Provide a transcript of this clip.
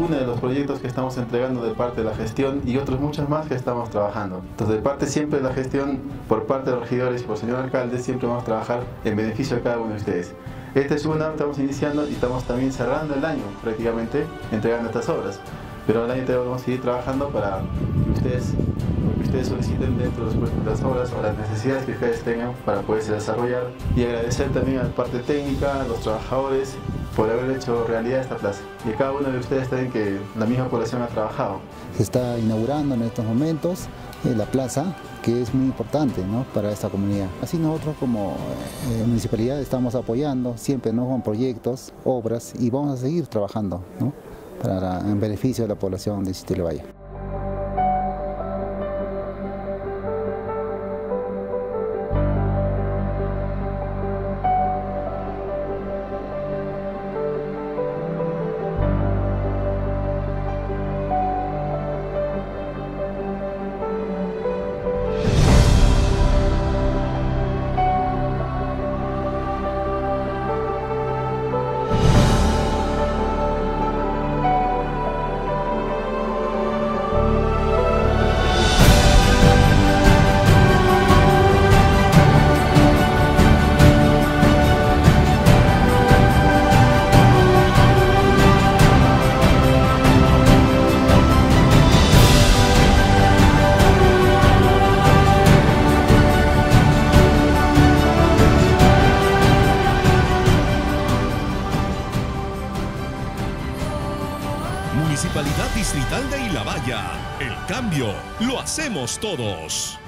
uno de los proyectos que estamos entregando de parte de la gestión y otros muchos más que estamos trabajando. Entonces, de parte siempre de la gestión, por parte de los regidores y por el señor alcalde, siempre vamos a trabajar en beneficio de cada uno de ustedes. Esta es una, estamos iniciando y estamos también cerrando el año prácticamente entregando estas obras. Pero el año entero vamos a seguir trabajando para que ustedes, que ustedes soliciten dentro de las obras o las necesidades que ustedes tengan para poderse desarrollar. Y agradecer también a la parte técnica, a los trabajadores, por haber hecho realidad esta plaza. Y cada uno de ustedes también que la misma población ha trabajado. Se está inaugurando en estos momentos eh, la plaza, que es muy importante para esta comunidad. Así nosotros como eh, municipalidad estamos apoyando siempre ¿no? con proyectos, obras y vamos a seguir trabajando para, en beneficio de la población de Sitio Valle. Municipalidad Distrital de Ilabaya. El cambio lo hacemos todos.